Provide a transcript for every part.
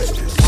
justice.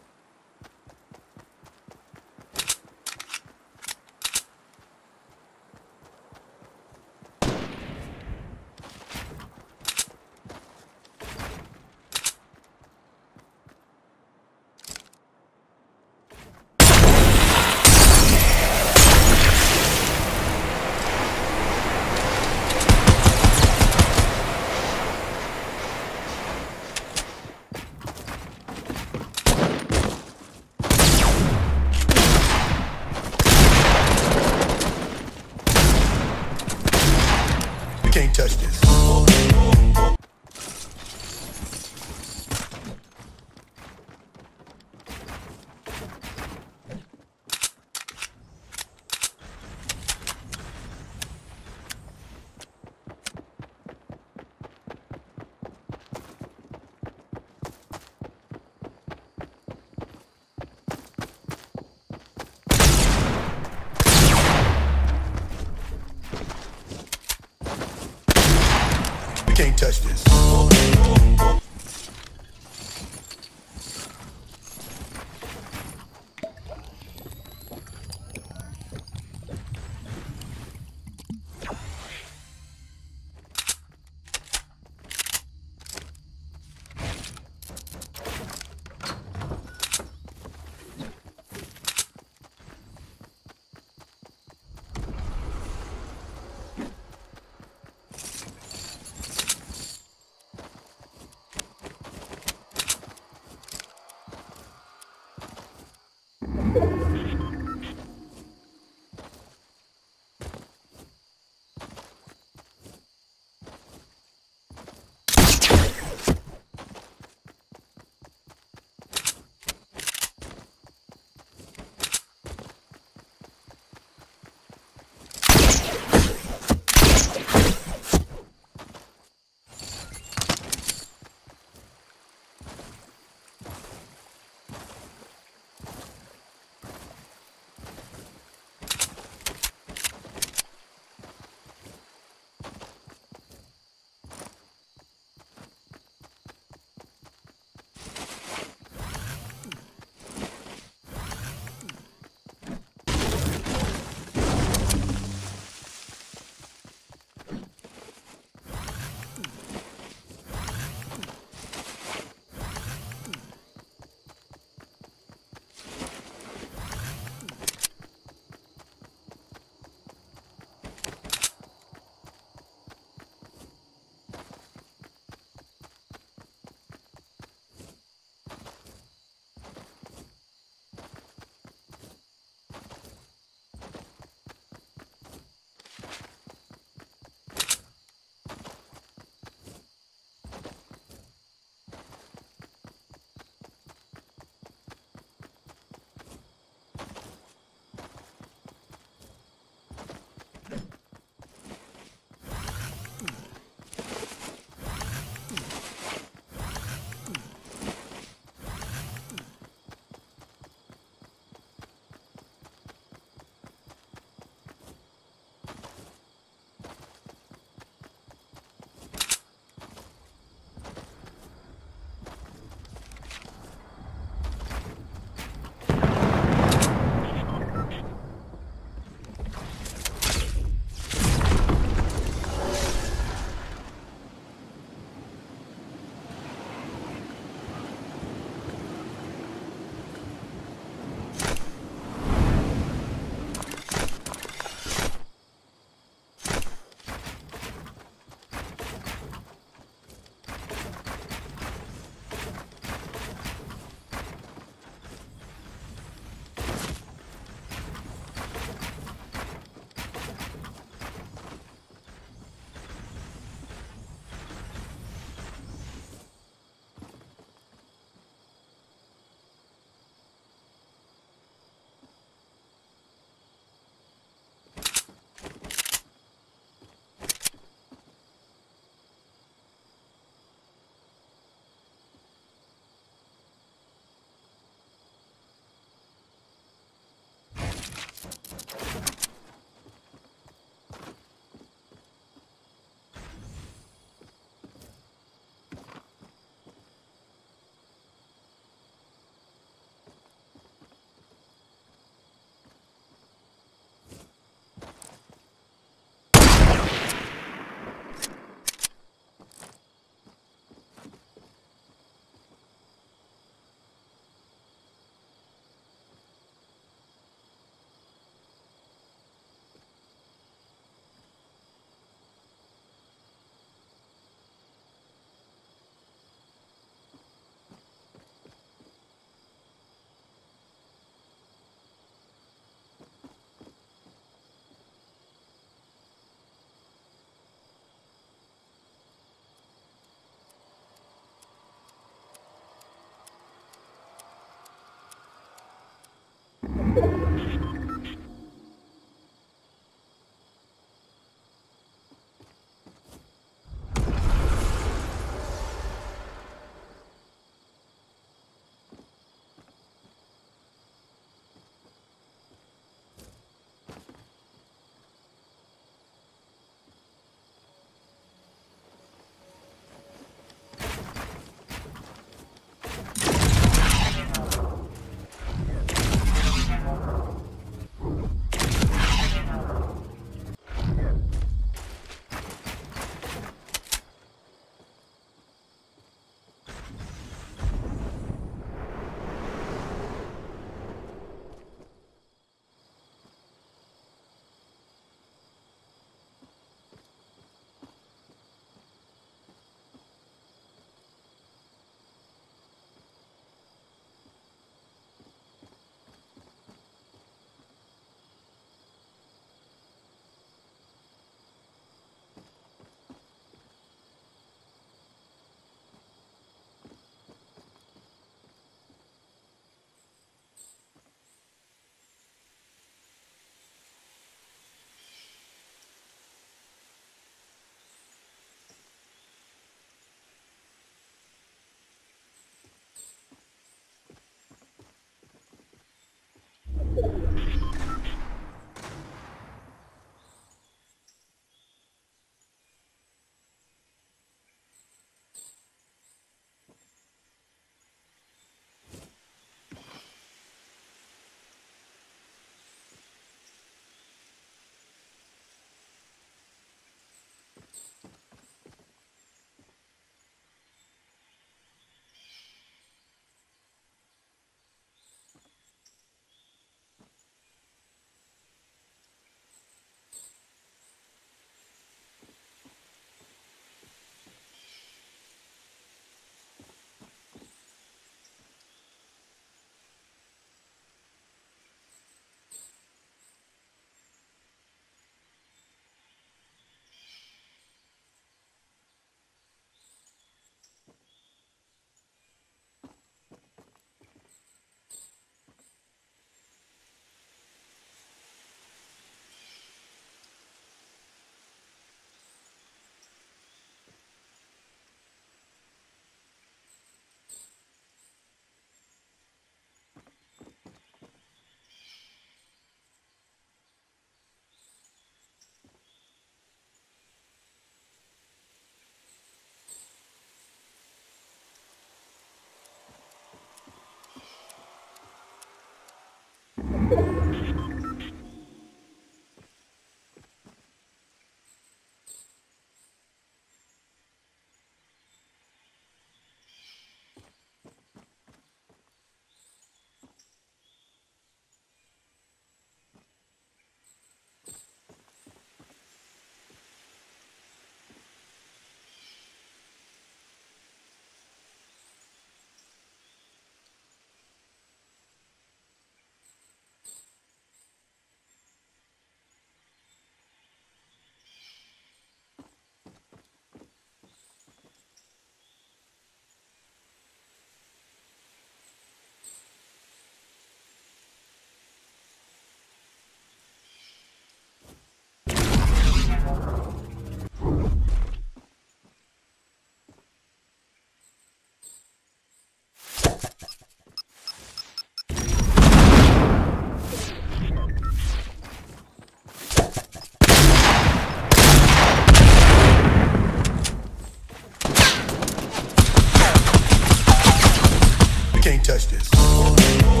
Can't touch this.